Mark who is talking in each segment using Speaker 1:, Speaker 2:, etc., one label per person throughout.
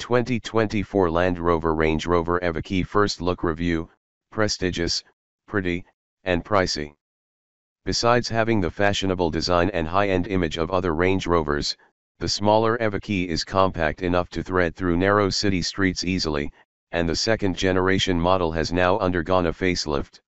Speaker 1: 2024 Land Rover Range Rover Evoque First Look Review, prestigious, pretty, and pricey. Besides having the fashionable design and high-end image of other Range Rovers, the smaller Evoque is compact enough to thread through narrow city streets easily, and the second generation model has now undergone a facelift.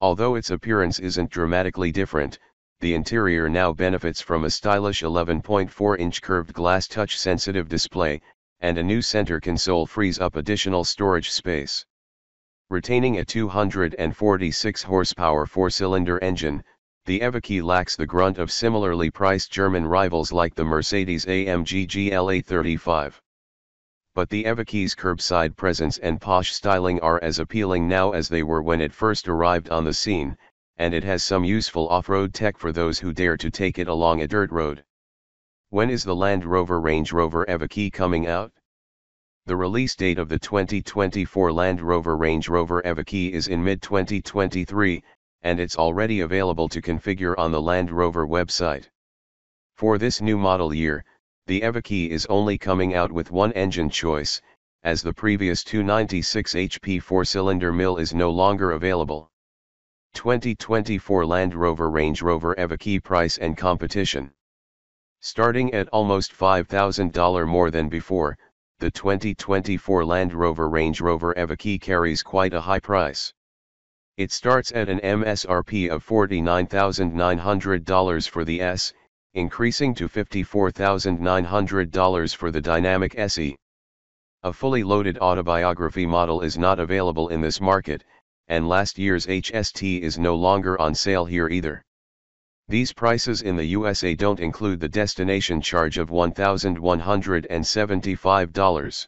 Speaker 1: Although its appearance isn't dramatically different, the interior now benefits from a stylish 11.4-inch curved glass touch-sensitive display, and a new center console frees up additional storage space. Retaining a 246 horsepower four-cylinder engine, the Evoque lacks the grunt of similarly priced German rivals like the Mercedes-AMG GLA 35. But the Evoque's curbside presence and posh styling are as appealing now as they were when it first arrived on the scene, and it has some useful off-road tech for those who dare to take it along a dirt road. When is the Land Rover Range Rover Evoque coming out? The release date of the 2024 Land Rover Range Rover Evoque is in mid-2023, and it's already available to configure on the Land Rover website. For this new model year, the Evoque is only coming out with one engine choice, as the previous 296 HP four-cylinder mill is no longer available. 2024 Land Rover Range Rover Evoque price and competition. Starting at almost $5,000 more than before, the 2024 Land Rover Range Rover Evoque carries quite a high price. It starts at an MSRP of $49,900 for the S, increasing to $54,900 for the Dynamic SE. A fully loaded autobiography model is not available in this market, and last year's HST is no longer on sale here either. These prices in the USA don't include the destination charge of $1,175.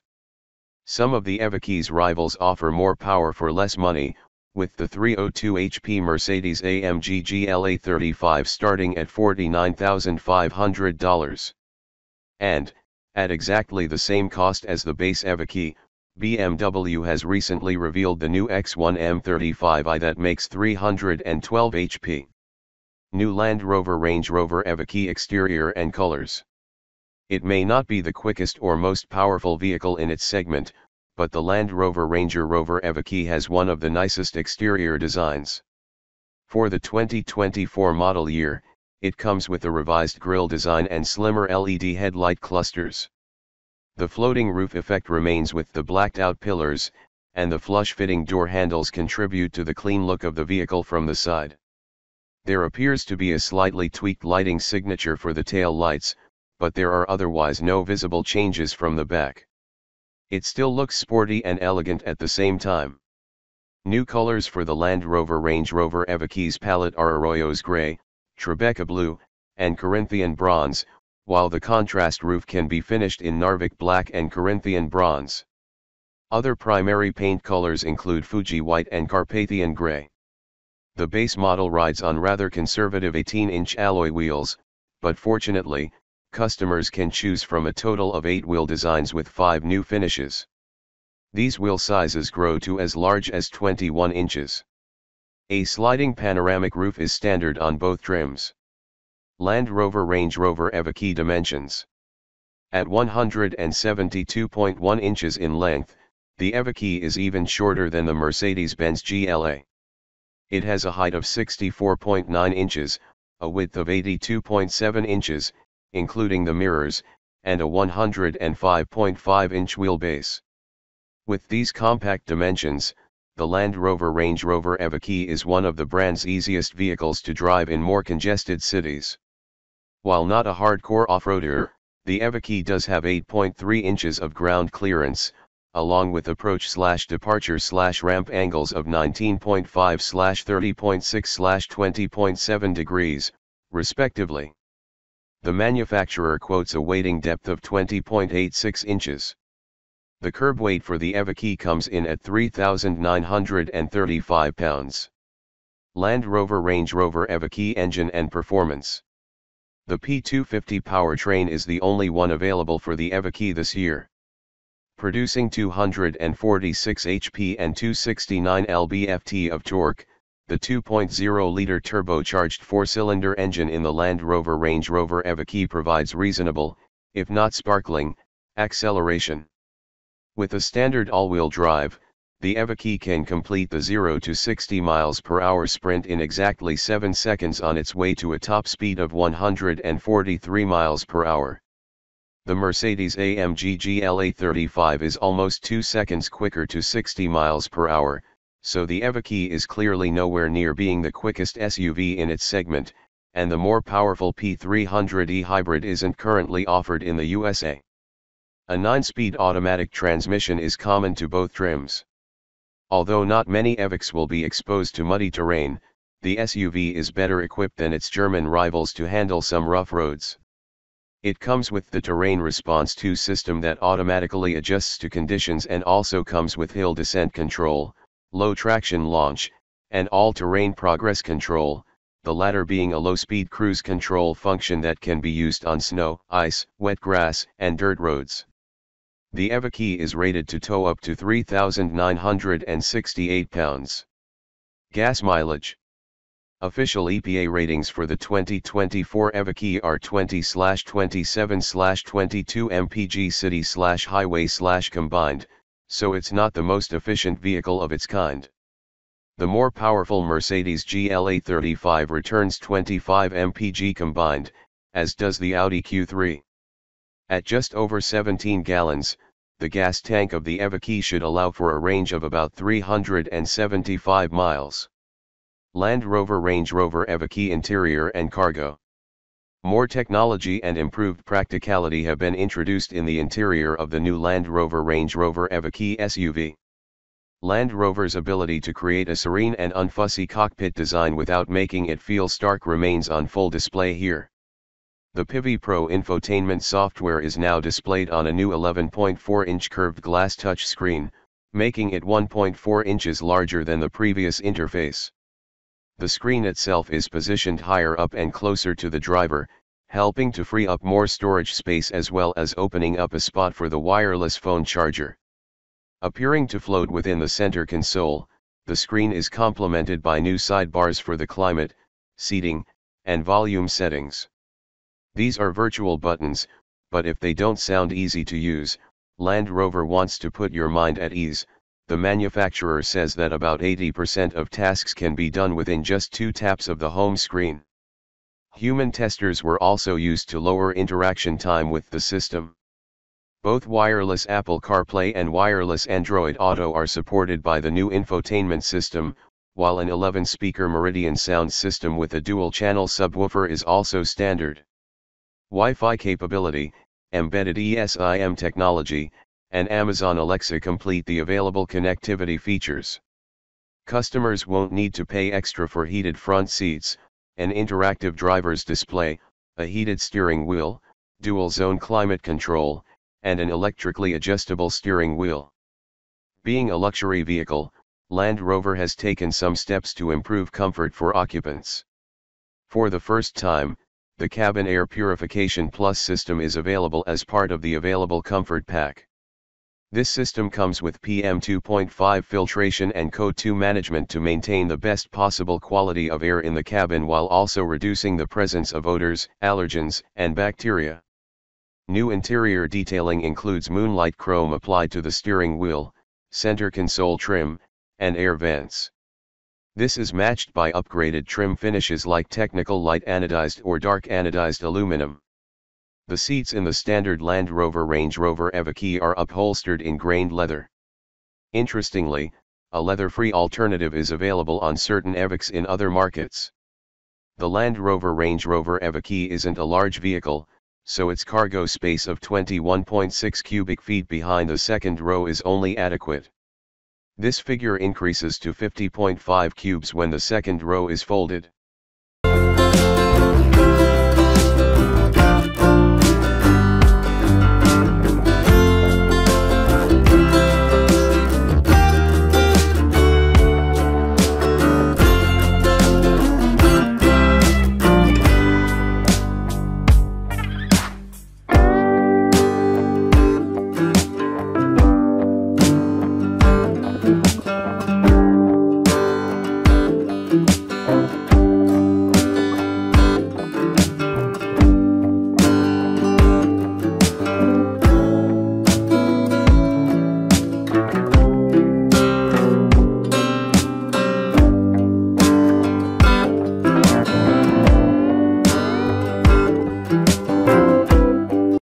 Speaker 1: Some of the Evoque's rivals offer more power for less money, with the 302 HP Mercedes AMG GLA 35 starting at $49,500. And, at exactly the same cost as the base Evoque, BMW has recently revealed the new X1 M35i that makes 312 HP. New Land Rover Range Rover Evoque exterior and colors. It may not be the quickest or most powerful vehicle in its segment, but the Land Rover Ranger Rover Evoque has one of the nicest exterior designs. For the 2024 model year, it comes with a revised grille design and slimmer LED headlight clusters. The floating roof effect remains with the blacked out pillars, and the flush-fitting door handles contribute to the clean look of the vehicle from the side. There appears to be a slightly tweaked lighting signature for the tail lights, but there are otherwise no visible changes from the back. It still looks sporty and elegant at the same time. New colors for the Land Rover Range Rover Evoque's palette are Arroios Gray, Tribeca Blue, and Corinthian Bronze, while the contrast roof can be finished in Narvik Black and Corinthian Bronze. Other primary paint colors include Fuji White and Carpathian Gray. The base model rides on rather conservative 18-inch alloy wheels, but fortunately, customers can choose from a total of 8 wheel designs with 5 new finishes. These wheel sizes grow to as large as 21 inches. A sliding panoramic roof is standard on both trims. Land Rover Range Rover Evoque dimensions. At 172.1 inches in length, the Evoque is even shorter than the Mercedes-Benz GLA. It has a height of 64.9 inches, a width of 82.7 inches, including the mirrors, and a 105.5-inch wheelbase. With these compact dimensions, the Land Rover Range Rover Evoque is one of the brand's easiest vehicles to drive in more congested cities. While not a hardcore off-roader, the Evoque does have 8.3 inches of ground clearance, along with approach slash departure slash ramp angles of 19.5 slash 30.6 slash 20.7 degrees, respectively. The manufacturer quotes a wading depth of 20.86 inches. The curb weight for the Evoque comes in at 3,935 pounds. Land Rover Range Rover Evoque engine and performance. The P250 powertrain is the only one available for the Evoque this year. Producing 246 HP and 269 lb-ft of torque, the 2.0-liter turbocharged four-cylinder engine in the Land Rover Range Rover Evoque provides reasonable, if not sparkling, acceleration. With a standard all-wheel drive, the Evoque can complete the 0 to 60 miles per hour sprint in exactly 7 seconds on its way to a top speed of 143 miles per hour. The Mercedes-AMG GLA 35 is almost 2 seconds quicker to 60 miles per hour, so the Evoque is clearly nowhere near being the quickest SUV in its segment, and the more powerful P300e hybrid isn't currently offered in the USA. A 9-speed automatic transmission is common to both trims. Although not many Evoques will be exposed to muddy terrain, the SUV is better equipped than its German rivals to handle some rough roads. It comes with the Terrain Response 2 system that automatically adjusts to conditions and also comes with hill descent control, low traction launch, and all-terrain progress control, the latter being a low-speed cruise control function that can be used on snow, ice, wet grass, and dirt roads. The Evoque is rated to tow up to 3,968 pounds. Gas mileage. Official EPA ratings for the 2024 Evoque are 20-27-22 mpg city-highway-combined, so it's not the most efficient vehicle of its kind. The more powerful Mercedes GLA 35 returns 25 mpg combined, as does the Audi Q3. At just over 17 gallons, the gas tank of the Evoque should allow for a range of about 375 miles. Land Rover Range Rover Evoque Interior and Cargo More technology and improved practicality have been introduced in the interior of the new Land Rover Range Rover Evoque SUV. Land Rover's ability to create a serene and unfussy cockpit design without making it feel stark remains on full display here. The Pivi Pro infotainment software is now displayed on a new 11.4-inch curved glass touchscreen, making it 1.4 inches larger than the previous interface. The screen itself is positioned higher up and closer to the driver, helping to free up more storage space as well as opening up a spot for the wireless phone charger. Appearing to float within the center console, the screen is complemented by new sidebars for the climate, seating, and volume settings. These are virtual buttons, but if they don't sound easy to use, Land Rover wants to put your mind at ease. The manufacturer says that about 80% of tasks can be done within just two taps of the home screen. Human testers were also used to lower interaction time with the system. Both wireless Apple CarPlay and wireless Android Auto are supported by the new infotainment system, while an 11-speaker Meridian sound system with a dual-channel subwoofer is also standard. Wi-Fi capability, embedded ESIM technology, and Amazon Alexa complete the available connectivity features. Customers won't need to pay extra for heated front seats, an interactive driver's display, a heated steering wheel, dual zone climate control, and an electrically adjustable steering wheel. Being a luxury vehicle, Land Rover has taken some steps to improve comfort for occupants. For the first time, the Cabin Air Purification Plus system is available as part of the available Comfort Pack. This system comes with PM2.5 filtration and CO2 management to maintain the best possible quality of air in the cabin while also reducing the presence of odors, allergens, and bacteria. New interior detailing includes moonlight chrome applied to the steering wheel, center console trim, and air vents. This is matched by upgraded trim finishes like technical light anodized or dark anodized aluminum. The seats in the standard Land Rover Range Rover Evoque are upholstered in grained leather. Interestingly, a leather-free alternative is available on certain Evoques in other markets. The Land Rover Range Rover Evoque isn't a large vehicle, so its cargo space of 21.6 cubic feet behind the second row is only adequate. This figure increases to 50.5 cubes when the second row is folded.